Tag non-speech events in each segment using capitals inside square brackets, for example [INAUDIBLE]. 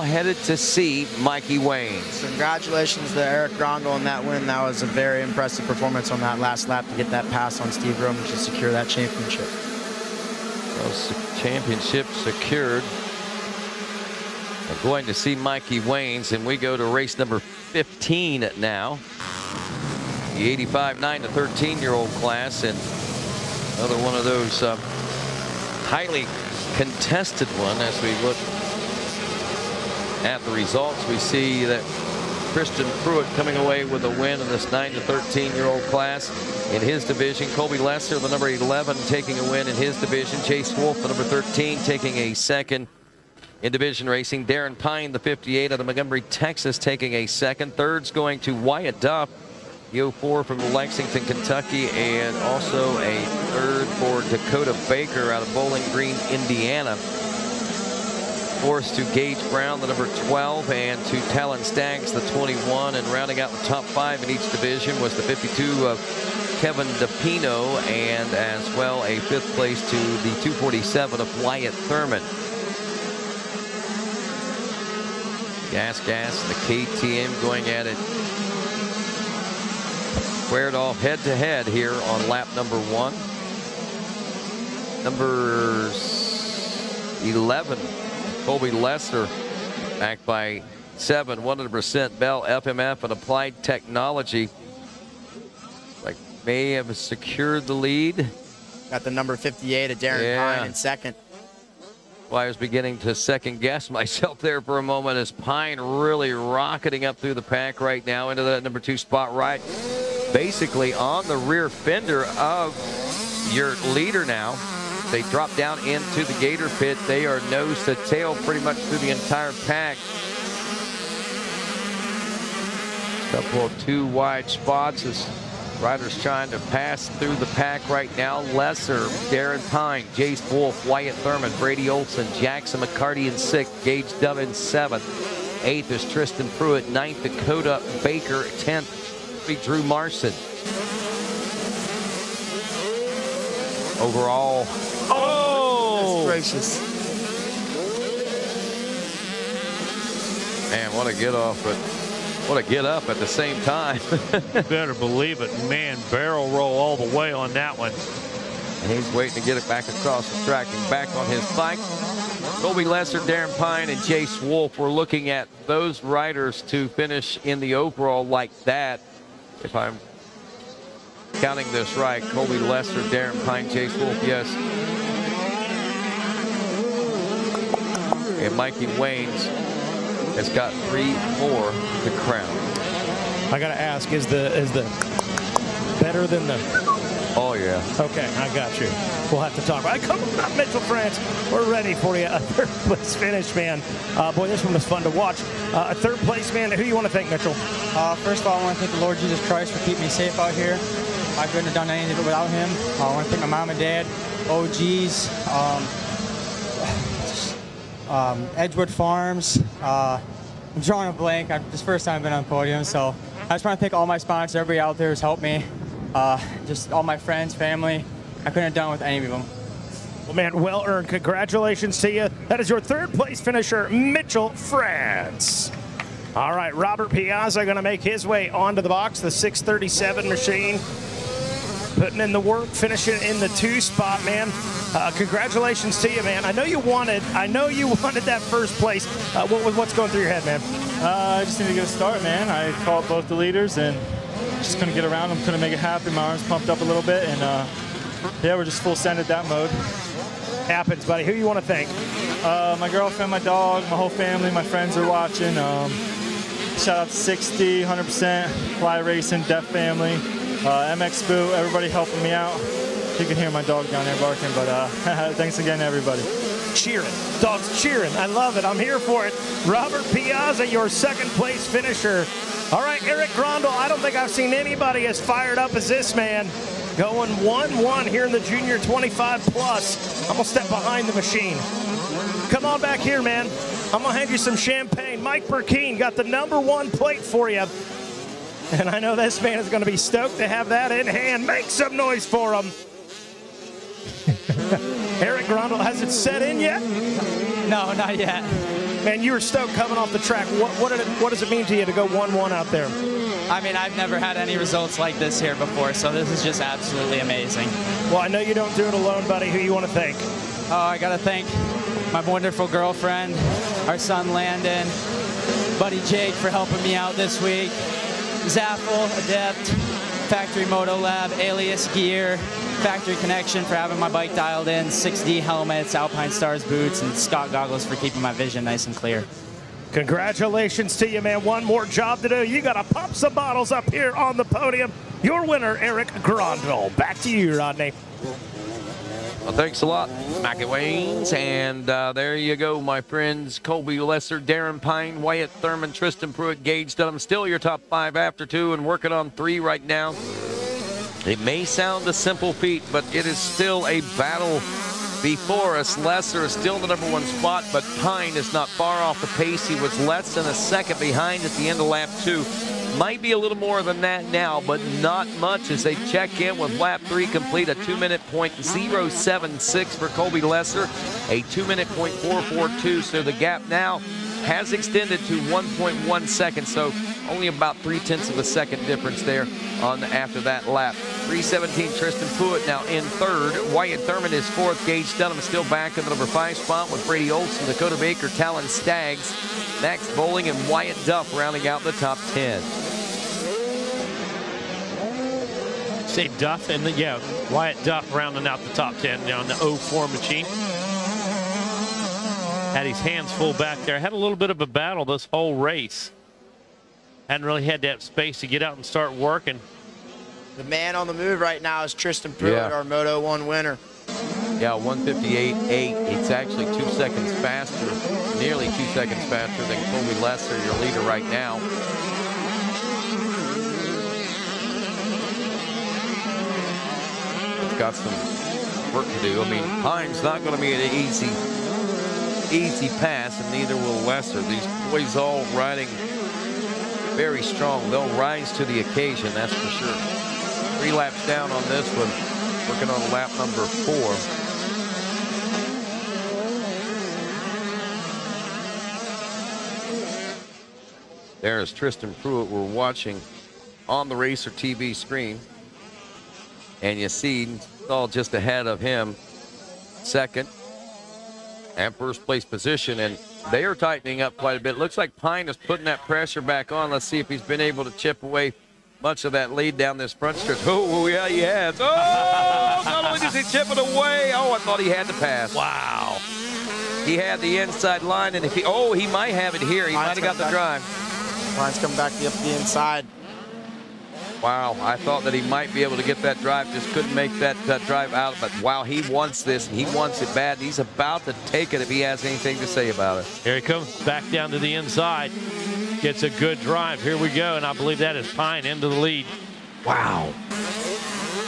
France, all headed to see Mikey Waynes. Congratulations to Eric Grondel on that win. That was a very impressive performance on that last lap to get that pass on Steve Roman to secure that championship. Well, championship secured. We're going to see Mikey Waynes, and we go to race number 15 now. The 85 9 to 13 year old class, and another one of those uh, highly contested one as we look at the results. We see that Christian Pruitt coming away with a win in this 9 to 13 year old class in his division. Colby Lesser, the number 11, taking a win in his division. Chase Wolf, the number 13, taking a second in division racing. Darren Pine, the 58 out of Montgomery, Texas, taking a second. Third's going to Wyatt Duff, the 04 from Lexington, Kentucky, and also a third for Dakota Baker out of Bowling Green, Indiana. Fourth to Gage Brown, the number 12, and to Talon Staggs, the 21. And rounding out the top five in each division was the 52 of Kevin DePino, and as well a fifth place to the 247 of Wyatt Thurman. Gas Gas the KTM going at it. Squared off head to head here on lap number one. Number 11, Colby Lester backed by 7, 100% Bell, FMF, and Applied Technology. Like may have secured the lead. Got the number 58 of Darren Yeah. Pine in second. Well, I was beginning to second guess [LAUGHS] myself there for a moment as Pine really rocketing up through the pack right now into that number two spot right basically on the rear fender of your leader now. They drop down into the gator pit. They are nose to tail pretty much through the entire pack. A couple of two wide spots as riders trying to pass through the pack right now. Lesser, Darren Pine, Jace Wolf, Wyatt Thurman, Brady Olson, Jackson McCarty in sixth, Gage Dove seventh. Eighth is Tristan Pruitt. Ninth, Dakota Baker. Tenth, Drew Marson. Overall, Oh! gracious. man, what a get off, but what a get up at the same time. [LAUGHS] Better believe it. Man, barrel roll all the way on that one. And he's waiting to get it back across the track and back on his bike. Colby Lesser, Darren Pine, and Jace Wolf. We're looking at those riders to finish in the overall like that. If I'm counting this right, Colby Lester, Darren Pine, Jace Wolf, yes. And Mikey Waynes has got three more to crown. I gotta ask, is the is the better than the? Oh yeah. Okay, I got you. We'll have to talk. All right, come on, Mitchell France. We're ready for you. [LAUGHS] A third place finish, man. Uh, boy, this one was fun to watch. Uh, a third place, man. Who do you want to thank, Mitchell? Uh, first of all, I want to thank the Lord Jesus Christ for keeping me safe out here. I couldn't have done any of it without him. Uh, I want to thank my mom and dad, OGs, um, [SIGHS] um, Edgewood Farms. Uh, I'm drawing a blank. I'm, this is the first time I've been on podium, so I just want to thank all my sponsors, everybody out there who's helped me, uh, just all my friends, family. I couldn't have done it with any of them. Well, man, well earned. Congratulations to you. That is your third place finisher, Mitchell France. All right, Robert Piazza going to make his way onto the box, the 637 machine. Putting in the work, finishing in the two spot, man. Uh, congratulations to you, man. I know you wanted, I know you [LAUGHS] wanted that first place. Uh, what, was- what's going through your head, man? Uh, I just need to get a start, man. I called both the leaders and just couldn't get around them. Couldn't make it happen. My arms pumped up a little bit, and uh, yeah, we're just full send at that mode. Happens, buddy. Who you want to thank? Uh, my girlfriend, my dog, my whole family, my friends are watching. Um, shout out to 60, 100%, Fly Racing, Deft Family, uh, MX Boo, everybody helping me out. You can hear my dog down there barking, but uh, [LAUGHS] thanks again, everybody. cheering. Dogs cheering. I love it. I'm here for it. Robert Piazza, your second place finisher. All right, Eric Grondel. I don't think I've seen anybody as fired up as this man. Going 1-1 here in the junior 25 plus. I'm gonna step behind the machine. Come on back here, man. I'm gonna hand you some champagne. Mike Burkeen got the number one plate for you. And I know this man is gonna be stoked to have that in hand. Make some noise for him. [LAUGHS] Eric Grondel, has it set in yet? No, not yet. Man, you were stoked coming off the track. What, what, did it, what does it mean to you to go 1-1 out there? I mean, I've never had any results like this here before, so this is just absolutely amazing. Well, I know you don't do it alone, buddy. Who you want to thank? Oh, I got to thank my wonderful girlfriend, our son Landon, buddy Jake for helping me out this week, Zaffel, Adept, Factory Moto Lab, Alias Gear, Factory Connection for having my bike dialed in, 6D helmets, Alpinestars boots, and Scott goggles for keeping my vision nice and clear. Congratulations to you, man. One more job to do. You got to pop some bottles up here on the podium. Your winner, Eric Grondel. Back to you, Rodney. Well, thanks a lot, Mackie Waynes. And uh, there you go, my friends. Colby Lesser, Darren Pine, Wyatt Thurman, Tristan Pruitt, Gage Dunham. Still your top five after two and working on three right now. It may sound a simple feat, but it is still a battle before us. Lesser is still the number one spot, but Pine is not far off the pace. He was less than a second behind at the end of lap two. Might be a little more than that now, but not much as they check in with lap three complete. A two minute point 076 for Colby Lesser, a two minute point 442. So the gap now has extended to 1.1 seconds. So only about three tenths of a second difference there on the, after that lap. 317 Tristan Pruitt now in third. Wyatt Thurman is fourth. Gage Dunham is still back in the number five spot with Brady Olson, Dakota Baker, Talon Staggs, Max Bowling, and Wyatt Duff rounding out the top 10. Say Duff and the, yeah, Wyatt Duff rounding out the top 10 now in the 04 machine. Had his hands full back there. Had a little bit of a battle this whole race. Hadn't really had that space to get out and start working. The man on the move right now is Tristan Pruitt, Yeah. our Moto 1 winner. Yeah, 158.8. It's actually two seconds faster, nearly two seconds faster than Colby Lesser, your leader right now. It's got some work to do. I mean, Pine's not going to be an easy, easy pass, and neither will Lesser. These boys all riding very strong. They'll rise to the occasion, that's for sure. Three laps down on this one, working on lap number four. There's Tristan Pruitt we're watching on the Racer TV screen. And you see all just ahead of him, second and first place position. And they are tightening up quite a bit. Looks like Pine is putting that pressure back on. Let's see if he's been able to chip away much of that lead down this front stretch. Oh, yeah, he has. Oh, [LAUGHS] not only does he chip it away, oh, I thought he had the pass. Wow. He had the inside line, and if he, oh, he might have it here. He might have got the drive. Line's coming back up the inside. Wow, I thought that he might be able to get that drive, just couldn't make that uh, drive out. But wow, he wants this, and he wants it bad. He's about to take it if he has anything to say about it. Here he comes back down to the inside. Gets a good drive. Here we go, and I believe that is Pine into the lead. Wow.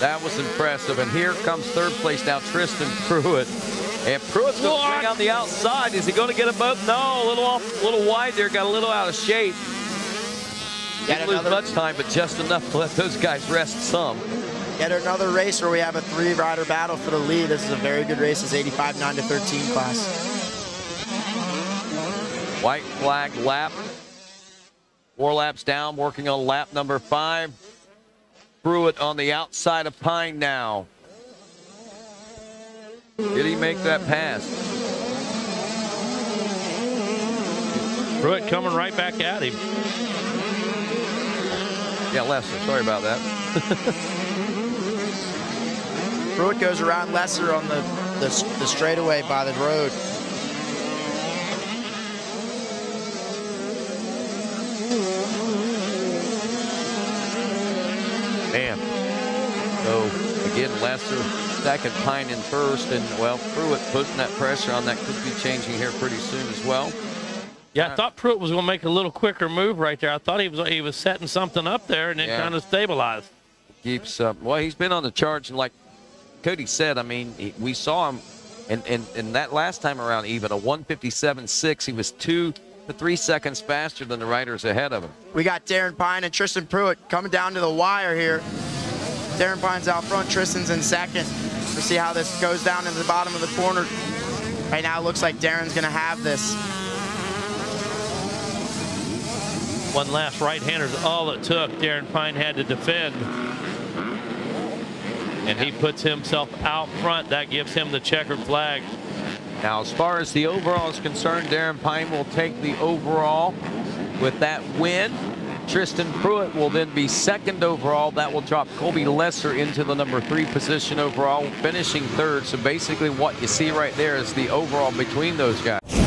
That was impressive. And here comes third place now, Tristan Pruitt. And Pruitt's going to What? swing on the outside. Is he going to get a both? No, a little off, a little wide there. Got a little out of shape. Yet Didn't lose another, much time, but just enough to let those guys rest some. yet another race where we have a three-rider battle for the lead. This is a very good race. It's 85 9 to 13 class. White flag lap. Four laps down, working on lap number five. Pruitt on the outside of Pine now. Did he make that pass? Pruitt coming right back at him. Yeah, Lester. Sorry about that. [LAUGHS] Pruitt goes around Lesser on the, the, the straightaway by the road. Man. So again, Lester second, Pine in first, and well, Pruitt putting that pressure on that could be changing here pretty soon as well. Yeah, I thought Pruitt was going to make a little quicker move right there. I thought he was he was setting something up there and then Yeah. kind of stabilized. keeps up. well he's been on the charge and like cody said i mean he, we saw him and, and and that last time around even a 157.6 he was two to three seconds faster than the riders ahead of him We got Darren Pine and Tristan Pruitt coming down to the wire here. Darren Pine's out front, Tristan's in second. We'll see how this goes down in the bottom of the corner. Right now, it looks like Darren's gonna have this. One last right-hander is all it took. Darren Pine had to defend. And he puts himself out front. That gives him the checkered flag. Now, as far as the overall is concerned, Darren Pine will take the overall with that win. Tristan Pruitt will then be second overall. That will drop Colby Lesser into the number three position overall, finishing third. So basically what you see right there is the overall between those guys.